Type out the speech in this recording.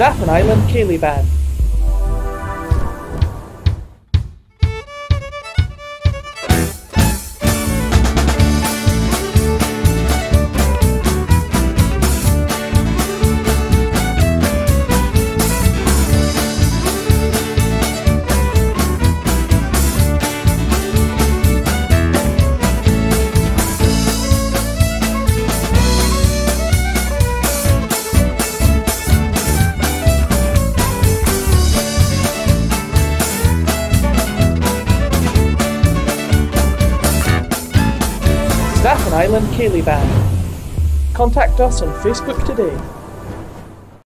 Staffin Island Ceilidh Staffin Island Ceilidh Band. Contact us on Facebook today.